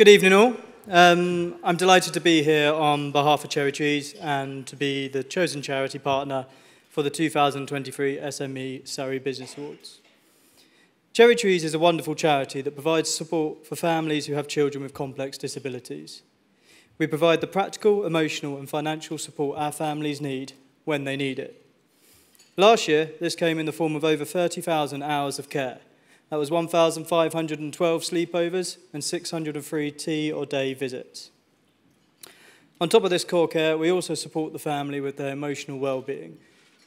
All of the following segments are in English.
Good evening, all. Um, I'm delighted to be here on behalf of Cherry Trees and to be the chosen charity partner for the 2023 SME Surrey Business Awards. Cherry Trees is a wonderful charity that provides support for families who have children with complex disabilities. We provide the practical, emotional, and financial support our families need when they need it. Last year, this came in the form of over 30,000 hours of care. That was 1,512 sleepovers and 603 tea or day visits. On top of this core care, we also support the family with their emotional well-being.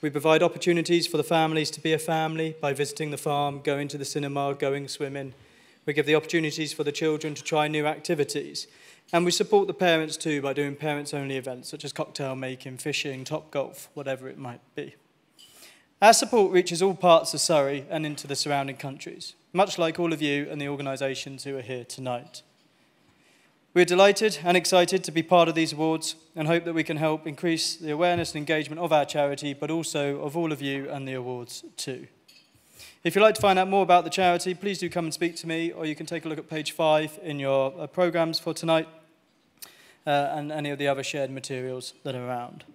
We provide opportunities for the families to be a family by visiting the farm, going to the cinema, going swimming. We give the opportunities for the children to try new activities. And we support the parents too by doing parents-only events such as cocktail making, fishing, top golf, whatever it might be. Our support reaches all parts of Surrey and into the surrounding countries, much like all of you and the organisations who are here tonight. We're delighted and excited to be part of these awards and hope that we can help increase the awareness and engagement of our charity, but also of all of you and the awards too. If you'd like to find out more about the charity, please do come and speak to me, or you can take a look at page five in your uh, programmes for tonight uh, and any of the other shared materials that are around.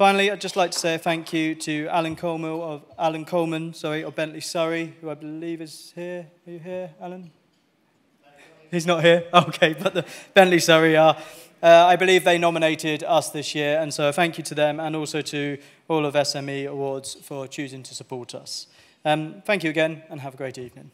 Finally, I'd just like to say thank you to Alan Coleman of Alan Coleman, sorry, of Bentley Surrey, who I believe is here. Are you here, Alan? He's not here. Okay, but the Bentley Surrey are. Uh, I believe they nominated us this year, and so thank you to them and also to all of SME Awards for choosing to support us. Um, thank you again, and have a great evening.